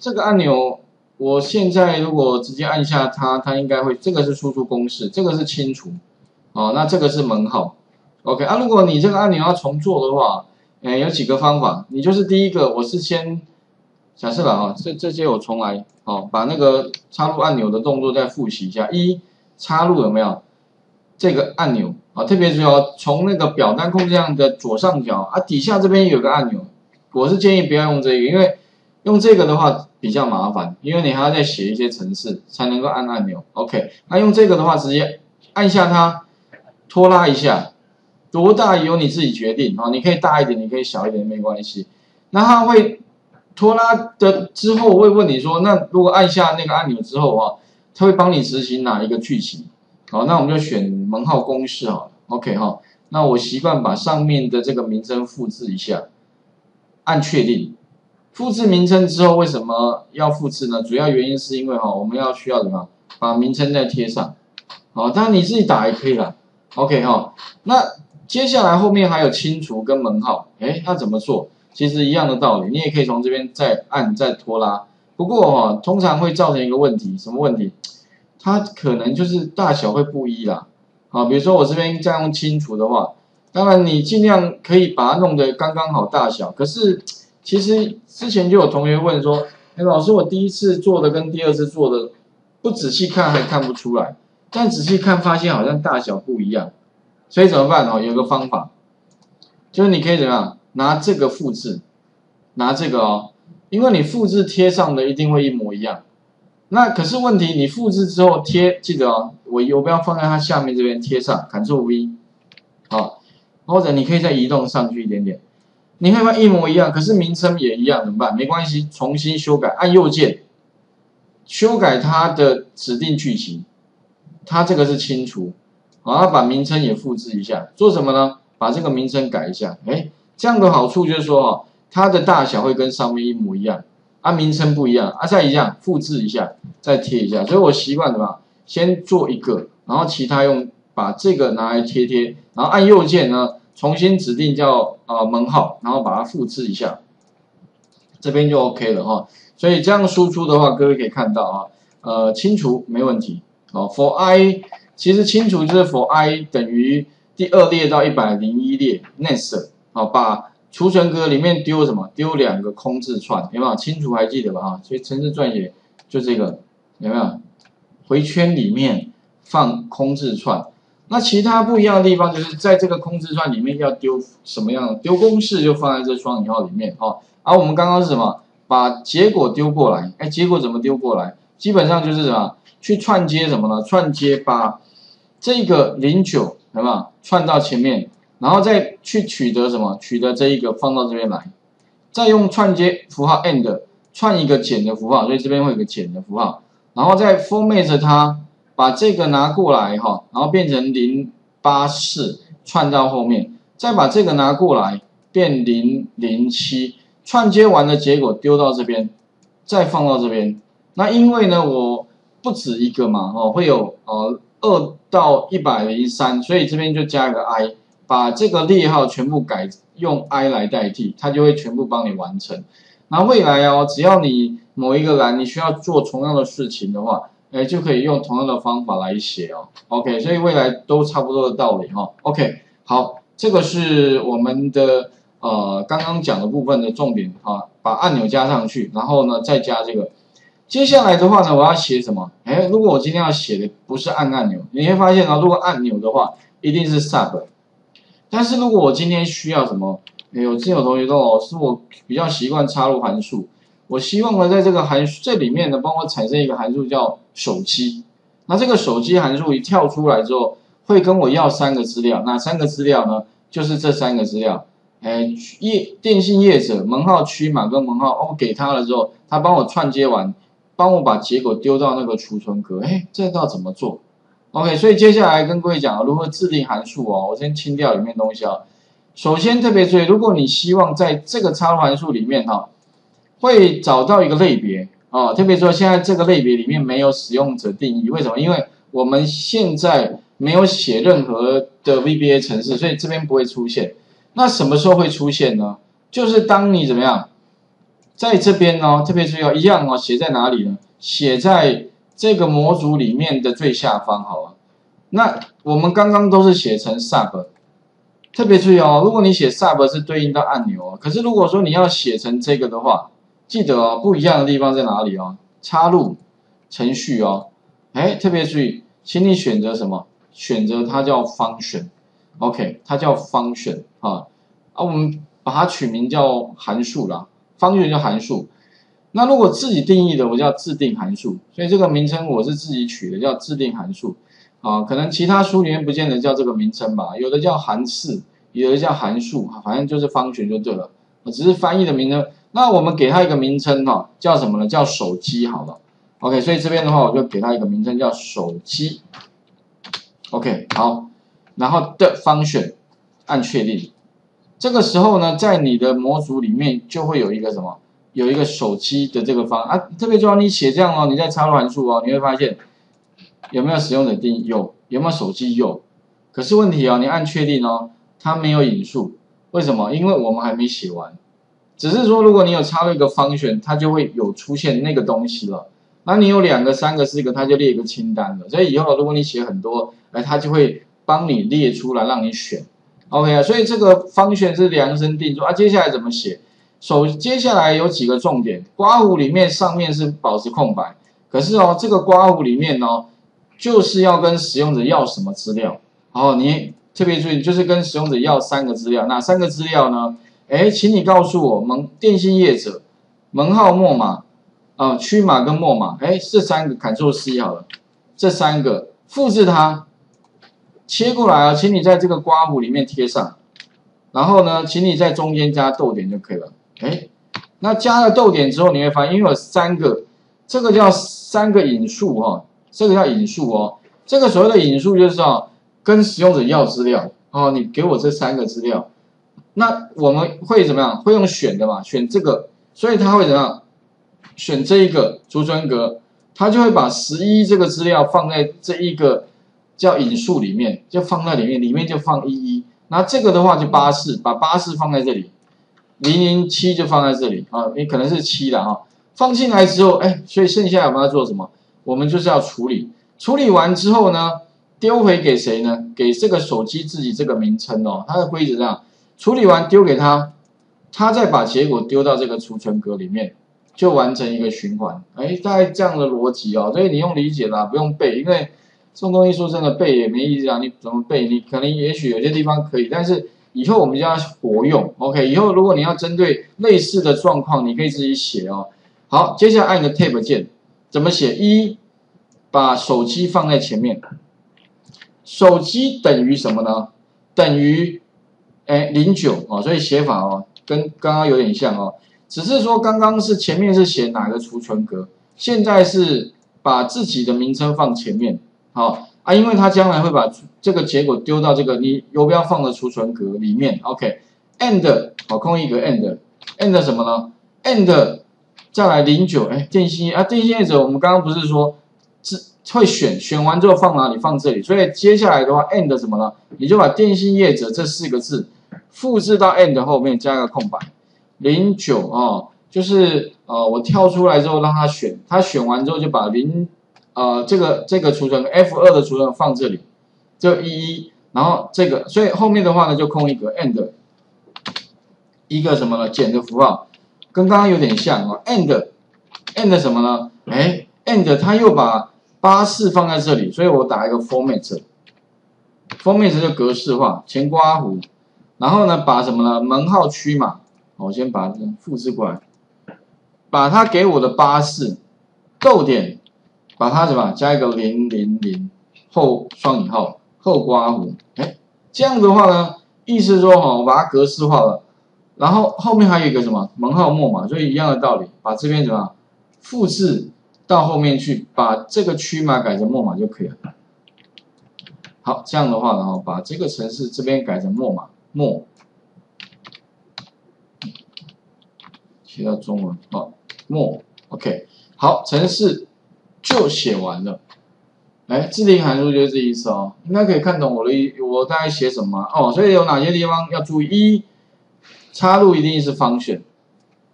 这个按钮，我现在如果直接按下它，它应该会，这个是输出公式，这个是清除，哦，那这个是门号，OK 啊，如果你这个按钮要重做的话，嗯，有几个方法，你就是第一个，我是先假设了啊，这这些我重来，哦，把那个插入按钮的动作再复习一下，一插入有没有？这个按钮。啊？特别是要从那个表单控制项的左上角啊，底下这边有个按钮。我是建议不要用这个，因为用这个的话比较麻烦，因为你还要再写一些程式才能够按按钮。OK，那用这个的话，直接按下它，拖拉一下，多大由你自己决定啊，你可以大一点，你可以小一点没关系。那它会拖拉的之后会问你说，那如果按下那个按钮之后啊，它会帮你执行哪一个剧情？好，那我们就选门号公式好了。OK 哈，那我习惯把上面的这个名称复制一下。按确定，复制名称之后为什么要复制呢？主要原因是因为哈，我们要需要什么？把名称再贴上，好，当然你自己打也可以啦。OK 哈，那接下来后面还有清除跟门号，哎，那怎么做？其实一样的道理，你也可以从这边再按再拖拉。不过哈，通常会造成一个问题，什么问题？它可能就是大小会不一啦。好，比如说我这边再用清除的话。当然，你尽量可以把它弄得刚刚好大小。可是，其实之前就有同学问说：“哎，老师，我第一次做的跟第二次做的，不仔细看还看不出来，但仔细看发现好像大小不一样。”所以怎么办哦？有个方法，就是你可以怎么样？拿这个复制，拿这个哦，因为你复制贴上的一定会一模一样。那可是问题，你复制之后贴，记得哦，我游标放在它下面这边贴上，Ctrl V，好。或者你可以再移动上去一点点，你会发现一模一样，可是名称也一样，怎么办？没关系，重新修改，按右键修改它的指定剧情，它这个是清除，好，把名称也复制一下，做什么呢？把这个名称改一下，哎，这样的好处就是说哦，它的大小会跟上面一模一样，啊，名称不一样，啊，再一样复制一下，再贴一下，所以我习惯什么？先做一个，然后其他用。把这个拿来贴贴，然后按右键呢，重新指定叫呃门号，然后把它复制一下，这边就 OK 了哈。所以这样输出的话，各位可以看到啊，呃清除没问题。哦，for i 其实清除就是 for i 等于第二列到一百零一列 next 好，把储存格里面丢什么？丢两个空字串，有没有？清除还记得吧？啊，所以程式撰写就这个有没有？回圈里面放空字串。那其他不一样的地方，就是在这个空字串里面要丢什么样的丢公式，就放在这双引号里面哈。而我们刚刚是什么？把结果丢过来，哎，结果怎么丢过来？基本上就是什么？去串接什么呢？串接把这个零九，对吧串到前面，然后再去取得什么？取得这一个放到这边来，再用串接符号 and 串一个减的符号，所以这边会有个减的符号，然后再 format 它。把这个拿过来哈，然后变成零八四串到后面，再把这个拿过来变零零七串接完的结果丢到这边，再放到这边。那因为呢，我不止一个嘛，哦，会有呃二到一百零三，所以这边就加一个 i，把这个列号全部改用 i 来代替，它就会全部帮你完成。那未来哦，只要你某一个栏你需要做同样的事情的话。哎，就可以用同样的方法来写哦。OK，所以未来都差不多的道理哈。OK，好，这个是我们的呃刚刚讲的部分的重点啊，把按钮加上去，然后呢再加这个。接下来的话呢，我要写什么？哎，如果我今天要写的不是按按钮，你会发现啊，如果按钮的话一定是 sub。但是如果我今天需要什么？哎，有之前有同学说，老师我比较习惯插入函数。我希望呢，在这个函数这里面呢，帮我产生一个函数叫手机。那这个手机函数一跳出来之后，会跟我要三个资料。哪三个资料呢？就是这三个资料。哎，业电信业者门号区码跟门号，我给他了之后，他帮我串接完，帮我把结果丢到那个储存格。哎，这道怎么做？OK，所以接下来跟各位讲如何制定函数哦。我先清掉里面东西啊。首先特别注意，如果你希望在这个插入函数里面哈。会找到一个类别啊，特别说现在这个类别里面没有使用者定义，为什么？因为我们现在没有写任何的 VBA 程式，所以这边不会出现。那什么时候会出现呢？就是当你怎么样在这边呢，特别是要一样哦，写在哪里呢？写在这个模组里面的最下方，好了。那我们刚刚都是写成 sub，特别注意哦，如果你写 sub 是对应到按钮哦，可是如果说你要写成这个的话，记得哦，不一样的地方在哪里哦？插入程序哦，哎，特别注意，请你选择什么？选择它叫 function，OK，它叫 function 啊，啊，我们把它取名叫函数啦，function 叫函数。那如果自己定义的，我叫自定函数，所以这个名称我是自己取的，叫自定函数。啊，可能其他书里面不见得叫这个名称吧，有的叫函式，有的叫函数，反正就是方群就对了。只是翻译的名称。那我们给它一个名称哈，叫什么呢？叫手机好了。OK，所以这边的话我就给它一个名称叫手机。OK，好，然后的方选按确定。这个时候呢，在你的模组里面就会有一个什么？有一个手机的这个方啊，特别重要，你写这样哦，你在插入函数哦，你会发现。有没有使用者定义？有，有没有手机？有。可是问题哦，你按确定哦，它没有引数，为什么？因为我们还没写完。只是说，如果你有插入一个方选，它就会有出现那个东西了。那你有两个、三个、四个，它就列一个清单了。所以以后如果你写很多，哎，它就会帮你列出来让你选。OK 啊，所以这个方选是量身定做啊。接下来怎么写？首接下来有几个重点，刮胡里面上面是保持空白，可是哦，这个刮胡里面哦。就是要跟使用者要什么资料？哦，你特别注意，就是跟使用者要三个资料。哪三个资料呢？哎，请你告诉我门电信业者门号、末码啊、区码跟末码。哎，这三个 Ctrl C 好了，这三个复制它，切过来啊，请你在这个刮胡里面贴上。然后呢，请你在中间加逗点就可以了。哎，那加了逗点之后，你会发现，因为有三个，这个叫三个引数哈。这个叫引数哦，这个所谓的引数就是说，跟使用者要资料哦，你给我这三个资料，那我们会怎么样？会用选的嘛，选这个，所以他会怎么样？选这一个储存格，他就会把十一这个资料放在这一个叫引数里面，就放在里面，里面就放一一，那这个的话就八四，把八四放在这里，零零七就放在这里啊，你可能是七了啊，放进来之后，哎，所以剩下我们要做什么？我们就是要处理，处理完之后呢，丢回给谁呢？给这个手机自己这个名称哦。它的规则这样，处理完丢给他，他再把结果丢到这个储存格里面，就完成一个循环。哎，大概这样的逻辑哦。所以你用理解啦，不用背，因为这种东西说真的背也没意思啊。你怎么背？你可能也许有些地方可以，但是以后我们就要活用。OK，以后如果你要针对类似的状况，你可以自己写哦。好，接下来按个 Tab 键。怎么写？一，把手机放在前面，手机等于什么呢？等于，哎，零九哦，所以写法哦，跟刚刚有点像哦，只是说刚刚是前面是写哪个储存格，现在是把自己的名称放前面，好啊，因为它将来会把这个结果丢到这个你游标放的储存格里面，OK，and 好空一格 and，and 什么呢？and 再来零九，哎，电信啊，电信业者，我们刚刚不是说，是会选，选完之后放哪里？放这里。所以接下来的话，and 什么呢？你就把电信业者这四个字复制到 and 后面，加个空白。零九啊，就是呃，我跳出来之后让他选，他选完之后就把零呃这个这个储存 F 二的储存放这里，就一一，然后这个，所以后面的话呢就空一格 and 一个什么呢？减的符号。跟刚刚有点像啊，and，and 什么呢？哎，and 它又把八四放在这里，所以我打一个 format，format 就格式化，前刮弧，然后呢，把什么呢？门号区码，我先把它复制过来，把它给我的巴士，逗点，把它什么加一个零零零后双引号后刮弧，哎，这样的话呢，意思说哈，我把它格式化了。然后后面还有一个什么门号末码，所以一样的道理，把这边怎么复制到后面去，把这个区码改成末码就可以了。好，这样的话，然后把这个城市这边改成末码末，写到中文啊末，OK，好，城市就写完了。哎，自定函数就是这意思哦，应该可以看懂我的意我大概写什么哦。所以有哪些地方要注意？一插入一定是方选，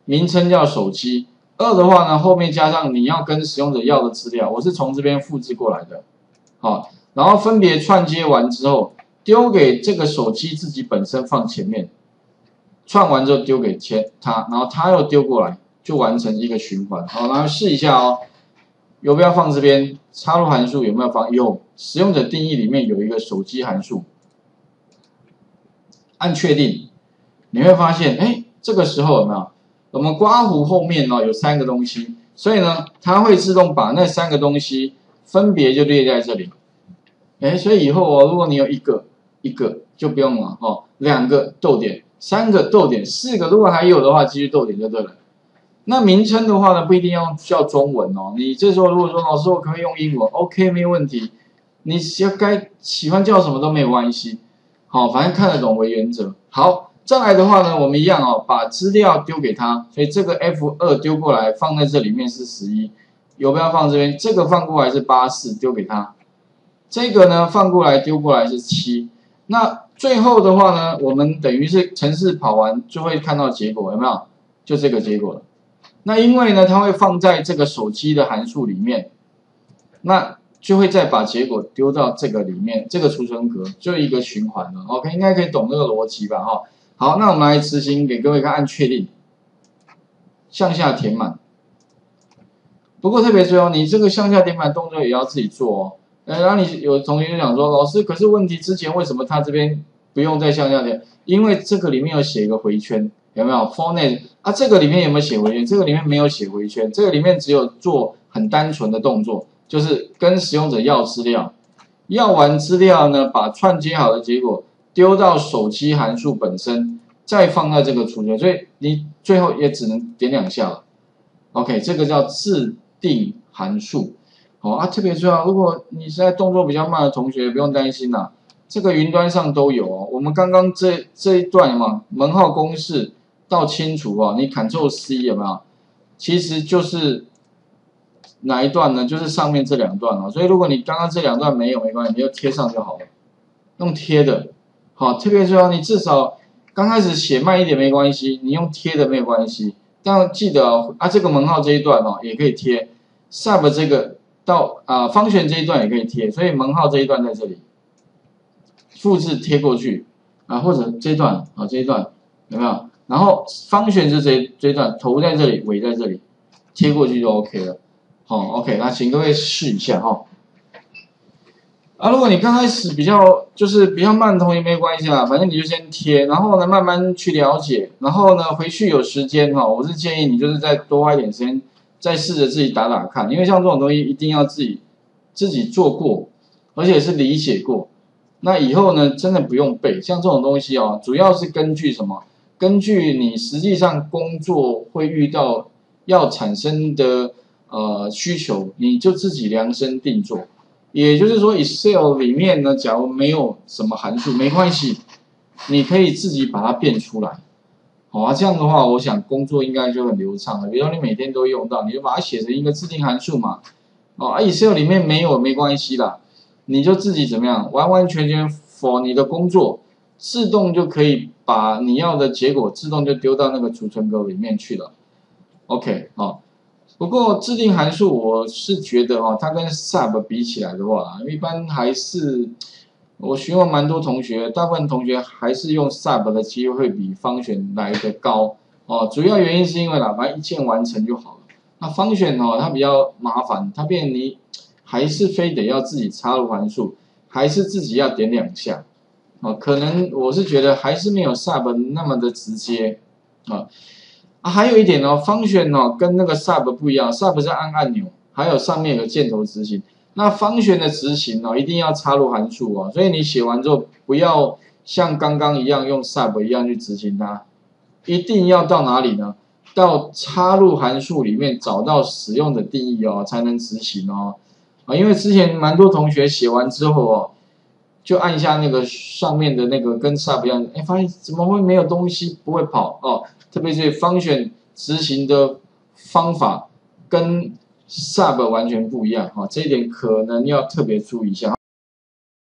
名称叫手机。二的话呢，后面加上你要跟使用者要的资料，我是从这边复制过来的，好，然后分别串接完之后，丢给这个手机自己本身放前面，串完之后丢给前他，然后他又丢过来，就完成一个循环。好，然后试一下哦，有没有放这边插入函数？有没有放？有，使用者定义里面有一个手机函数，按确定，你会发现，哎，这个时候有没有？我们刮胡后面呢有三个东西，所以呢，它会自动把那三个东西分别就列在这里。哎，所以以后哦，如果你有一个一个就不用了哦，两个逗点，三个逗点，四个如果还有的话，继续逗点就对了。那名称的话呢，不一定要叫中文哦。你这时候如果说老师我可以用英文，OK 没问题。你要该喜欢叫什么都没有关系，好，反正看得懂为原则。好。再来的话呢，我们一样哦，把资料丢给他，所以这个 F 二丢过来放在这里面是十一，有没有放这边？这个放过来是八四，丢给他。这个呢放过来丢过来是七。那最后的话呢，我们等于是程式跑完就会看到结果，有没有？就这个结果了。那因为呢，它会放在这个手机的函数里面，那就会再把结果丢到这个里面，这个储存格就一个循环了。OK，应该可以懂这个逻辑吧？哈。好，那我们来执行，给各位看，按确定，向下填满。不过特别注意哦，你这个向下填满动作也要自己做哦。呃，然后你有同学讲说，老师，可是问题之前为什么他这边不用再向下填？因为这个里面有写一个回圈，有没有？For net 啊，这个里面有没有写回圈？这个里面没有写回圈，这个里面只有做很单纯的动作，就是跟使用者要资料，要完资料呢，把串接好的结果。丢到手机函数本身，再放在这个储存，所以你最后也只能点两下了。OK，这个叫自定函数。好啊，特别重要。如果你现在动作比较慢的同学，不用担心啦，这个云端上都有哦。我们刚刚这这一段嘛，门号公式到清除啊，你 Ctrl C 有没有？其实就是哪一段呢？就是上面这两段啊。所以如果你刚刚这两段没有，没关系，你就贴上就好了，用贴的。好，特别重要，你至少刚开始写慢一点没关系，你用贴的没有关系。但记得，啊，这个门号这一段哦也可以贴，sub 这个到啊方旋这一段也可以贴，所以门号这一段在这里，复制贴过去啊，或者这一段啊这一段有没有？然后方旋是这这一段，头在这里，尾在这里，贴过去就 OK 了。好，OK，那请各位试一下哈。啊，如果你刚开始比较就是比较慢，同学没关系啦，反正你就先贴，然后呢慢慢去了解，然后呢回去有时间哈，我是建议你就是再多花一点时间，再试着自己打打看，因为像这种东西一定要自己自己做过，而且是理解过，那以后呢真的不用背，像这种东西哦，主要是根据什么？根据你实际上工作会遇到要产生的呃需求，你就自己量身定做。也就是说，Excel 里面呢，假如没有什么函数，没关系，你可以自己把它变出来，好啊，这样的话，我想工作应该就很流畅了。比如说你每天都用到，你就把它写成一个自定函数嘛，哦，Excel 里面没有没关系啦，你就自己怎么样，完完全全 for 你的工作，自动就可以把你要的结果自动就丢到那个储存格里面去了。OK，好。不过制定函数，我是觉得哈，它跟 sub 比起来的话，一般还是我询问蛮多同学，大部分同学还是用 sub 的机会比方选来的高哦。主要原因是因为啦，反正一键完成就好了。那方选哦，它比较麻烦，它变你还是非得要自己插入函数，还是自己要点两下哦。可能我是觉得还是没有 sub 那么的直接啊。啊，还有一点哦，方选哦跟那个 sub 不一样，sub 是按按钮，还有上面有箭头执行。那方选的执行哦，一定要插入函数哦，所以你写完之后不要像刚刚一样用 sub 一样去执行它，一定要到哪里呢？到插入函数里面找到使用的定义哦，才能执行哦。啊，因为之前蛮多同学写完之后哦，就按一下那个上面的那个跟 sub 一样，哎，发现怎么会没有东西不会跑哦？特别是方选执行的方法跟 sub 完全不一样啊，这一点可能要特别注意一下。